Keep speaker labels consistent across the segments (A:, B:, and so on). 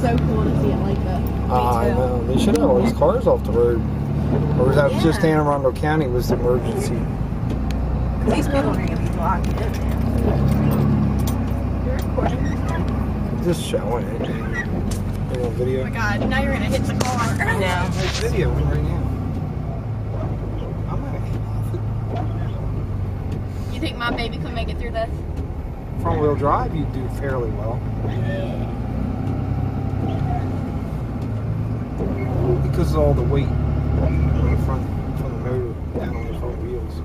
A: so cool to see it like that.
B: I know. They should have all these cars off the road. Or was that just
A: Yeah.
B: Anne Arundel County was the emergency?
C: These people are gonna be locked in.
A: You're recording.
B: Just showing it. You want video?
A: Oh my god, now you're gonna hit the car.
C: I know.
B: It's video right now. I'm not gonna
A: You think my baby could make it through this?
B: front wheel drive. You do fairly well because of all the weight on the front from the motor down on the front wheels.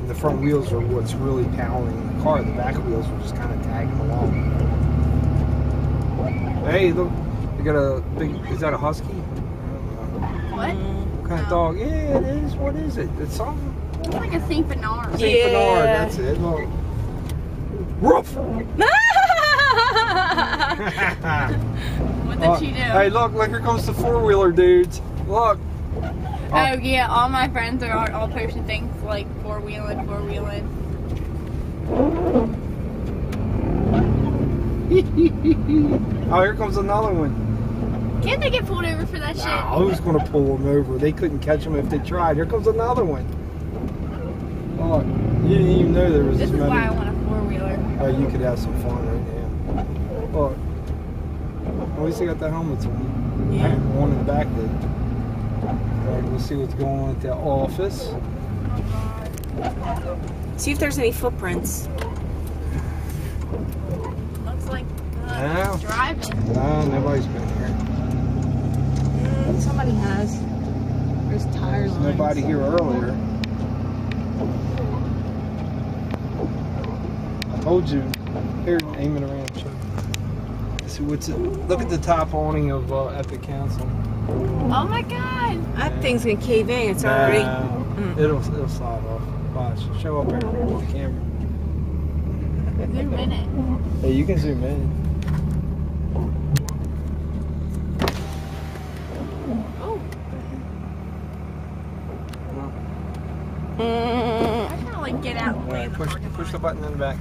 B: And the front wheels are what's really powering the car. The back wheels are just kind of tagging along. Hey, look, they got a big. Is that a husky?
A: What?
B: What kind of dog? Yeah, it is. What is it? It's something.
A: It's like a Saint Bernard.
B: Saint
C: Yeah.
B: Bernard. That's it. Look. Woof.
A: What did
B: Oh,
A: she do?
B: Hey, look, look, here comes the four wheeler dudes. Look.
A: Oh yeah, all my friends are all, all posting things like four wheeling, four wheeling.
B: Oh, here comes another one.
A: Can't they get pulled over for that shit?
B: Nah, who's going to pull them over? They couldn't catch them if they tried. Here comes another one. Oh, you didn't even know there was
A: This
B: this
A: is
B: many.
A: why I want a four wheeler.
B: Oh, you could have some fun right now. Look. At least they got the helmets on.
C: Yeah.
B: One in the back did. All right, we'll see what's going on at the office.
C: See if there's any footprints.
A: Looks like uh,
B: Yeah.
A: driving.
B: No, nobody's been here.
C: Somebody has.
A: There's tires.
B: There's nobody here earlier. I told you. Here, aiming around. Show. See what's it? Look at the top awning of uh, Epic Council.
A: Oh my god.
C: That thing's gonna cave in. It's already.
B: No,
C: Mm.
B: it'll it'll slide off. Watch. Show up there with the camera.
A: Zoom in it.
B: Hey, you can zoom in.
A: Oh,
C: Mm.
A: I kind of like get out and
B: All
A: play in
B: right,
A: the
B: push push the button in the back.